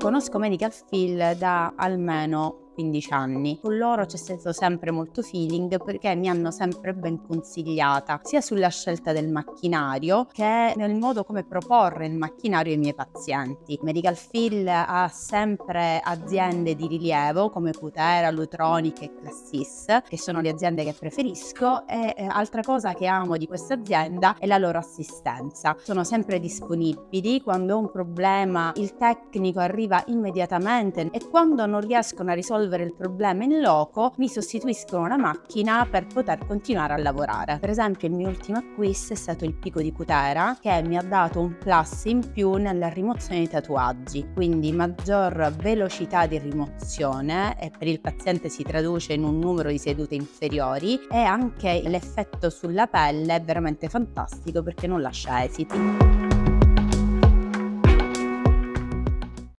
Conosco Medical Fill da almeno 15 anni. Con loro c'è stato sempre molto feeling perché mi hanno sempre ben consigliata sia sulla scelta del macchinario che nel modo come proporre il macchinario ai miei pazienti. Medical Fill ha sempre aziende di rilievo come Cutera, Lutronic e Classis, che sono le aziende che preferisco e eh, altra cosa che amo di questa azienda è la loro assistenza. Sono sempre disponibili, quando ho un problema il tecnico arriva immediatamente e quando non riescono a risolvere risolvere il problema in loco, mi sostituiscono la macchina per poter continuare a lavorare. Per esempio il mio ultimo acquisto è stato il Pico di Cutera che mi ha dato un plus in più nella rimozione dei tatuaggi, quindi maggior velocità di rimozione e per il paziente si traduce in un numero di sedute inferiori e anche l'effetto sulla pelle è veramente fantastico perché non lascia esiti.